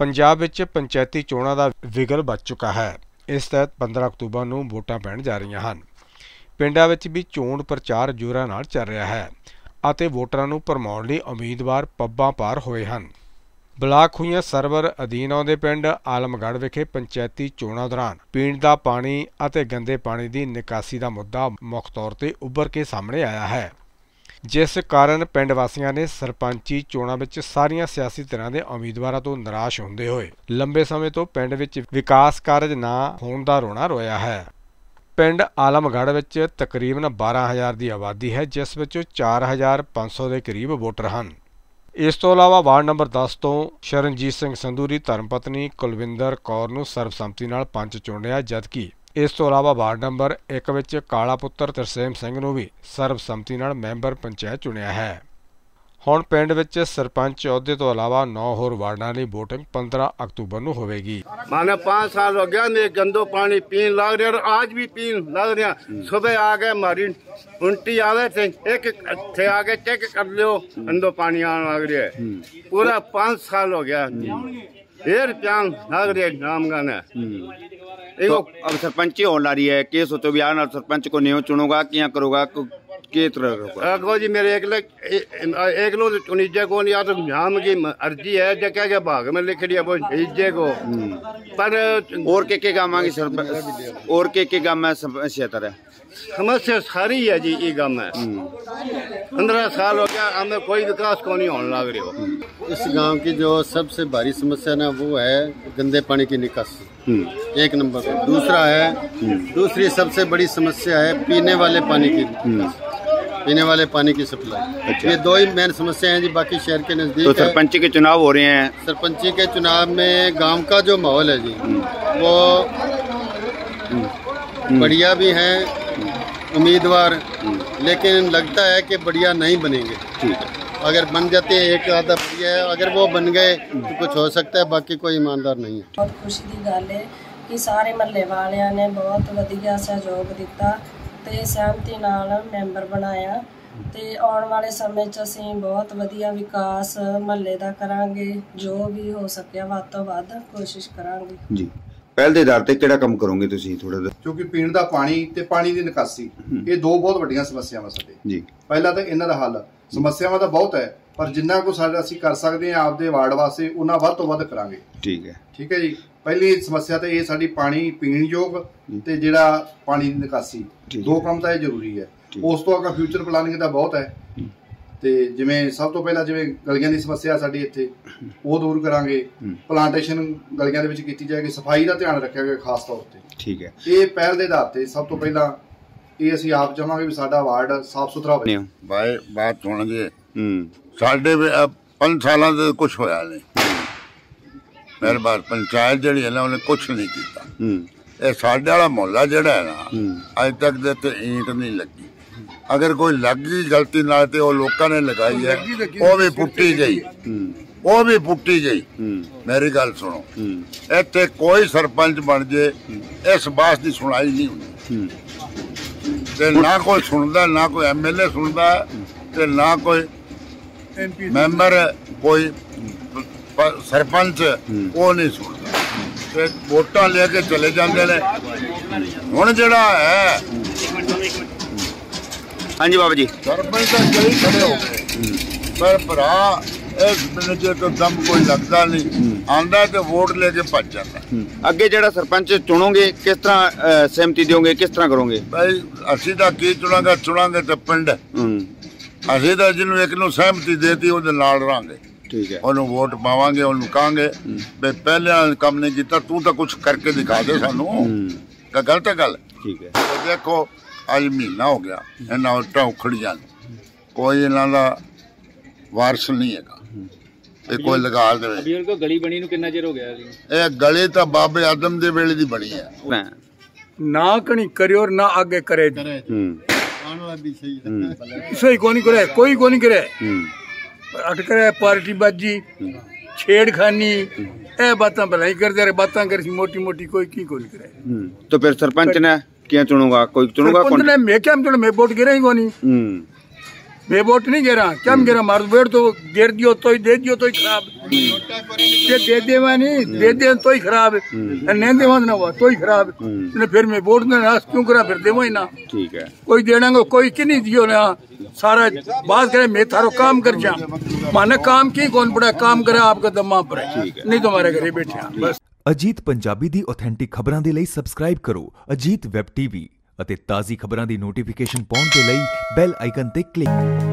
ਪੰਜਾਬ ਵਿੱਚ ਪੰਚਾਇਤੀ ਚੋਣਾਂ ਦਾ ਵਿਗਲ ਵੱਜ ਚੁੱਕਾ ਹੈ। ਇਸ ਤਹਿਤ 15 ਅਕਤੂਬਰ ਨੂੰ ਵੋਟਾਂ ਪੈਣ ਜਾ ਰਹੀਆਂ ਹਨ। ਪਿੰਡਾਂ ਵਿੱਚ ਵੀ ਚੋਣ ਪ੍ਰਚਾਰ ਜ਼ੋਰਾਂ ਨਾਲ ਚੱਲ ਰਿਹਾ ਹੈ ਅਤੇ ਵੋਟਰਾਂ ਨੂੰ ਭਰਮਾਉਣ ਲਈ ਉਮੀਦਵਾਰ ਪੱਬਾਂ ਪਾਰ ਹੋਏ ਹਨ। ਬਲਾਕ ਹੋਈਆਂ ਸਰਵਰ ਅਧੀਨ ਆਉਂਦੇ ਪਿੰਡ ਆਲਮਗੜ੍ਹ ਵਿਖੇ ਪੰਚਾਇਤੀ ਚੋਣਾਂ ਦੌਰਾਨ ਪੀਣ ਦਾ ਪਾਣੀ ਅਤੇ ਗੰਦੇ ਪਾਣੀ ਦੀ ਨਿਕਾਸੀ ਦਾ ਮੁੱਦਾ ਮੁੱਖ ਤੌਰ ਤੇ ਉੱਭਰ ਕੇ ਸਾਹਮਣੇ ਆਇਆ ਹੈ। ਜਿਸ ਕਾਰਨ ਪਿੰਡ ਵਾਸੀਆਂ ਨੇ ਸਰਪੰਚੀ ਚੋਣਾਂ ਵਿੱਚ ਸਾਰੀਆਂ ਸਿਆਸੀ ਧਿਰਾਂ ਦੇ ਉਮੀਦਵਾਰਾਂ ਤੋਂ ਨਿਰਾਸ਼ ਹੁੰਦੇ ਹੋਏ ਲੰਬੇ ਸਮੇਂ ਤੋਂ ਪਿੰਡ ਵਿੱਚ ਵਿਕਾਸ ਕਾਰਜ ਨਾ ਹੋਣ ਦਾ ਰੋਣਾ ਰੋਇਆ ਹੈ। ਪਿੰਡ ਆਲਮਗੜ੍ਹ ਵਿੱਚ ਤਕਰੀਬਨ 12000 ਦੀ ਆਬਾਦੀ ਹੈ, ਜਿਸ ਵਿੱਚੋਂ 4500 ਦੇ ਕਰੀਬ ਵੋਟਰ ਹਨ। ਇਸ ਤੋਂ ਇਲਾਵਾ ਵਾਰਡ ਨੰਬਰ 10 ਤੋਂ ਸ਼ਰਨਜੀਤ ਸਿੰਘ ਸੰਧੂ ਦੀ ਧਰਮਪਤਨੀ ਕੁਲਵਿੰਦਰ ਕੌਰ ਨੂੰ ਸਰਬਸੰਮਤੀ ਨਾਲ ਪੰਚ ਚੁਣਿਆ, ਜਦਕਿ ਇਸ ਤੋਂ ਇਲਾਵਾ ਵਾਰਡ ਨੰਬਰ 1 ਵਿੱਚ ਕਾਲਾ ਪੁੱਤਰ ਤਰਸੇਮ ਸਿੰਘ ਨੂੰ ਵੀ ਸਰਬਸੰਮਤੀ ਨਾਲ ਮੈਂਬਰ ਪੰਚਾਇਤ ਚੁਣਿਆ ਹੈ ਹੁਣ ਪਿੰਡ ਵਿੱਚ ਸਰਪੰਚ ਅਹੁਦੇ ਤੋਂ ਇਲਾਵਾ 9 ਹੋਰ ਵਾਰਡਾਂ ਲਈ VOTING 15 ਅਕਤੂਬਰ ਨੂੰ ਹੋਵੇਗੀ माने पाँच साल हो गया मैं गंदो पानी पीन लग रहा और आज भी पीन लग रहा सुबह आ गए हमारी उल्टी आ रहे थे एक थे आगे चेक कर लियो गंदो पानी आने लग रहा है पूरा पाँच साल हो गया फिर प्यान लग रहा है नाम गाने तो एगो अब सरपंची होने आ रही है के सोचो भी और सरपंच को नहीं चुनूँगा क्या करूँगा को- के तरह जी मेरे एक एक लो उनीजे को नहीं या तो नाम की अर्जी है जो क्या क्या भाग में लिख दिया वो इज्जे को। पर और के के काम आगे सरपंच और के के काम में सरपंच क्षेत्र है? समस्या सारी है जी ये गम है पंद्रह साल हो गया हमें कोई विकास को नहीं होने लग रही हो। इस गाँव की जो सबसे भारी समस्या ना वो है गंदे पानी की निकासी। एक नंबर। पे दूसरा है दूसरी सबसे बड़ी समस्या है पीने वाले पानी की। पीने वाले पानी की सप्लाई। अच्छा। ये दो ही मेन समस्या है जी बाकी शहर के तो नज़दीक है। सरपंच के चुनाव हो रहे हैं। सरपंची के चुनाव में गाँव का जो माहौल है जी वो बढ़िया भी है उम्मीदवार। लेकिन लगता है कि बढ़िया नहीं बनेंगे। ठीक है। अगर बन जाते हैं एक आधा बढ़िया है अगर वो बन गए तो कुछ हो सकता है बाकी कोई ईमानदार नहीं है ਬਹੁਤ ਖੁਸ਼ੀ ਦੀ ਗੱਲ ਹੈ ਕਿ ਸਾਰੇ ਮਹੱਲੇ ਵਾਲਿਆਂ ਨੇ ਬਹੁਤ ਵਧੀਆ ਸਹਿਯੋਗ ਦਿੱਤਾ ਤੇ ਸਹਿਮਤੀ ਨਾਲ ਮੈਂਬਰ ਬਣਾਇਆ ਤੇ ਆਉਣ ਵਾਲੇ ਸਮੇਂ 'ਚ ਅਸੀਂ ਬਹੁਤ ਵਧੀਆ ਵਿਕਾਸ ਮਹੱਲੇ ਦਾ ਕਰਾਂਗੇ ਜੋ ਵੀ ਹੋ ਸਕਿਆ ਵੱਧ ਤੋਂ ਵੱਧ ਕੋਸ਼ਿਸ਼ ਕਰਾਂਗੇ ਜੀ ਪਹਿਲ ਦੇ ਆਧਾਰ ਤੇ ਕਿਹੜਾ ਕੰਮ ਕਰੋਗੇ ਤੁਸੀਂ ਥੋੜਾ ਕਿਉਂਕਿ ਪੀਣ ਦਾ ਪਾਣੀ ਤੇ ਪਾਣੀ ਦੀ ਨਿਕਾਸੀ ਇਹ ਦੋ ਬਹੁਤ ਵੱਡੀਆਂ ਸਮੱਸਿਆਵਾਂ ਸਾਡੇ ਜੀ ਪਹਿਲਾਂ ਤਾਂ ਇਹਨਾਂ ਦਾ ਹੱਲ ਸਮੱਸਿਆਵਾਂ ਤਾਂ ਬਹੁਤ ਹੈ ਪਰ ਜਿੰਨਾ ਕੁ ਸਾਡਾ ਅਸੀਂ ਕਰ ਸਕਦੇ ਹਾਂ ਆਪਦੇ ਵਾਰਡ ਵਾਸਤੇ ਉਹਨਾਂ ਵੱਧ ਤੋਂ ਵੱਧ ਕਰਾਂਗੇ। ਠੀਕ ਹੈ। ਠੀਕ ਹੈ ਜੀ? ਪਹਿਲੀ ਸਮੱਸਿਆ ਤਾਂ ਇਹ ਸਾਡੀ ਪਾਣੀ ਪੀਣ ਯੋਗ ਤੇ ਜਿਹੜਾ ਪਾਣੀ ਦੀ ਨਿਕਾਸੀ। ਦੋ ਕੰਮ ਤਾਂ ਇਹ ਜ਼ਰੂਰੀ ਹੈ। ਉਸ ਤੋਂ ਅੱਗੇ ਫਿਊਚਰ ਪਲਾਨਿੰਗ ਦਾ ਬਹੁਤ ਹੈ। ਤੇ ਜਿਵੇਂ ਸਭ ਤੋਂ ਪਹਿਲਾਂ ਜਿਵੇਂ ਗਲੀਆਂ ਦੀ ਸਮੱਸਿਆ ਸਾਡੀ ਇੱਥੇ ਉਹ ਦੂਰ ਕਰਾਂਗੇ। ਪਲਾਂਟੇਸ਼ਨ ਗਲੀਆਂ ਦੇ ਵਿੱਚ ਕੀਤੀ ਜਾਏਗੀ। ਸਫ਼ਾਈ ਦਾ ਧਿਆਨ ਰੱਖਿਆ ਗਿਆ ਖਾਸ ਤੌਰ ਤੇ। ਠੀਕ ਹੈ। ਇਹ ਪਹਿਲ ਦੇ ਆਧਾਰ ਤੇ ਸਭ ਤੋਂ ਪਹਿਲਾਂ ਇਹ ਅਸੀਂ ਆਪ ਚਾਹਾਂਗੇ ਵੀ ਸਾਡਾ ਵਾਰਡ ਸਾਫ਼ ਸੁਥਰਾ ਹੋਵੇ ਨਹੀਂ। ਬਾਏ ਬਾਤ ਸੁਣ ਜੇ ਹੂੰ। ਸਾਡੇ ਵੀ ਆਹ ਪੰਜ ਸਾਲਾਂ ਦੇ ਕੁਝ ਹੋਇਆ ਨਹੀਂ। ਮੇਰੇ ਬਾਅਦ ਪੰਚਾਇਤ ਜਿਹੜੀ ਹੈ ਨਾ ਉਹਨੇ ਕੁਝ ਨਹੀਂ ਕੀਤਾ। ਹੂੰ। ਇਹ ਸਾਡੇ ਵਾਲਾ ਮੁਹੱਲਾ ਜਿਹੜਾ ਹੈ ਨਾ। ਅੱਜ ਤੱਕ ਦੇ ਤੇ ਈਂਟ ਨਹੀਂ ਲੱਗੀ। ਅਗਰ ਕੋਈ ਲੱਗੀ ਗਲਤੀ ਨਾਲ ਤੇ ਉਹ ਲੋਕਾਂ ਨੇ ਲਗਾਈ ਹੈ ਉਹ ਵੀ ਪੁੱਟੀ ਗਈ। ਹੂੰ। ਉਹ ਵੀ ਪੁੱਟੀ ਗਈ। ਹੂੰ। ਮੇਰੀ ਗੱਲ ਸੁਣੋ। ਹੂੰ। ਇੱਥੇ ਕੋਈ ਸਰਪੰਚ ਬਣ ਜੇ ਇਸ ਬਾਸ ਦੀ ਸੁਣਾਈ ਨਹੀਂ ਹੁੰਦੀ। ਹੂੰ। ਤੇ ਨਾ ਕੋਈ ਸੁਣਦਾ ਨਾ ਕੋਈ ਐਮਐਲਏ ਸੁਣਦਾ ਤੇ ਨਾ ਕੋਈ ਮੈਂਬਰ ਕੋਈ ਸਰਪੰਚ ਉਹ ਨਹੀਂ ਸੁਣਦਾ। ਤੇ ਵੋਟਾਂ ਲੈ ਕੇ ਚਲੇ ਜਾਂਦੇ ਨੇ। ਹੁਣ ਜਿਹੜਾ ਹੈ ਹਾਂਜੀ ਬਾਬਾ ਜੀ। ਸਰਪੰਚ ਤਾਂ ਗਲੀ ਖੜੇ ਹੋ ਗਏ। ਪਰ ਭਰਾ ਇਸ ਬਿਨ ਜੇ ਤੋਂ ਦਮ ਕੋਈ ਲੱਗਦਾ ਨਹੀਂ ਆਂਦਾ ਤੇ ਵੋਟ ਲੈ ਕੇ ਭੱਜ ਜਾਂਦਾ। ਅੱਗੇ ਜਿਹੜਾ ਸਰਪੰਚ ਚੁਣੋਗੇ ਕਿਸ ਤਰ੍ਹਾਂ ਅਹ, ਸਹਿਮਤੀ ਦਿਓਗੇ ਕਿਸ ਤਰ੍ਹਾਂ ਕਰੋਗੇ? ਭਾਈ ਅਸੀਂ ਤਾਂ ਕੀ ਚੁਣਾਂਗੇ ਚੁਣਾਂਗੇ ਤੇ ਪਿੰਡ। ਅਸੀਂ ਤਾਂ ਜਿਹਨੂੰ ਇੱਕ ਨੂੰ ਸਹਿਮਤੀ ਦੇਤੀ ਉਹਦੇ ਨਾਲ ਰਹਾਂਗੇ। ਠੀਕ ਹੈ। ਉਹਨੂੰ ਵੋਟ ਪਾਵਾਂਗੇ ਉਹਨੂੰ ਕਹਾਂਗੇ ਵੀ ਪਹਿਲੇ ਕੰਮ ਨਹੀਂ ਕੀਤਾ ਤੂੰ ਤਾਂ ਕੁਝ ਕਰਕੇ ਦਿਖਾ ਦੇ ਸਾਨੂੰ। ਤਾਂ ਗਲਤ ਹੈ ਗੱਲ। ਠੀਕ ਹੈ। ਦੇਖੋ ਅੱਜ ਮਹੀਨਾ ਹੋ ਗਿਆ ਇਹਨਾਂ ਉੱਟਾਂ ਉਖੜੀਆਂ ਨੇ। ਕੋਈ ਇਹਨਾਂ ਦਾ ਵਾਰਸ ਨਹੀਂ ਹੈਗਾ। ਇਹ ਕੋਈ ਲਗਾ ਦੇਵੇ। ਬਜ਼ੁਰਗੋ ਗਲੀ ਬਣੀ ਨੂੰ ਕਿੰਨਾ ਚਿਰ ਹੋ ਗਿਆ ਜੀ ਇਹ ਗਲੀ ਤਾਂ ਬਾਬੇ ਆਦਮ ਦੇ ਵੇਲੇ ਦੀ ਬਣੀ ਹੈ। ਨਾ ਕਣੀ ਕਰਿਓ ਨਾ ਅੱਗੇ ਕਰੇ। ਸਹੀ ਕੋਨੀ ਕਰੇ ਕੋਈ ਕੋਨੀ ਕਰੇ। ਅਟਕਰੇ ਪਾਰਟੀ ਬਾਜੀ ਛੇੜਖਾਨੀ ਇਹ ਬਾਤਾਂ ਭਲਾਈ ਕਰਦੇ ਰਹੇ ਬਾਤਾਂ ਕਰੀ ਮੋਟੀ ਮੋਟੀ ਕੋਈ ਕੀ ਕੋਨੀ ਕਰੇ। ਤੇ ਫਿਰ ਸਰਪੰਚ ਨੇ ਕਿਉਂ ਚੁਣੂਗਾ? ਕੋਈ ਚੁਣੂਗਾ ਕੋਣ? ਨੇ ਮੈਂ ਕਿਹਾ ਮੈਂ ਵੋਟ ਗਿਰੇ ਹੀ ਕੋਨੀ मैं वोट नहीं गिरा क्या गिरा मारो वेट तो गिर दियो तो दे दियो तो, तो खराब। ये दे देवा नहीं दे दे तो ही खराब। हम्म। नहीं देवा ना तो ही खराब। हम्म। फिर मैं वोट ना नाश क्यों करा? फिर देवा ही ना। ठीक है। कोई देना को कोई कि नहीं दियो ना। सारा बात करे मैं थारो काम कर जा। माना काम की कौन बड़ा काम करे आपका दमा पर। नहीं तो हमारे घरे बैठे अजीत पंजाबी दी ऑथेंटिक खबरों के लिए सबसक्राइब करो। अजीत वैब टीवी ਅਤੇ ਤਾਜ਼ੀ ਖਬਰਾਂ ਦੀ ਨੋਟੀਫਿਕੇਸ਼ਨ ਪਾਉਣ ਦੇ ਲਈ ਬੈਲ ਆਈਕਨ ਤੇ ਕਲਿੱਕ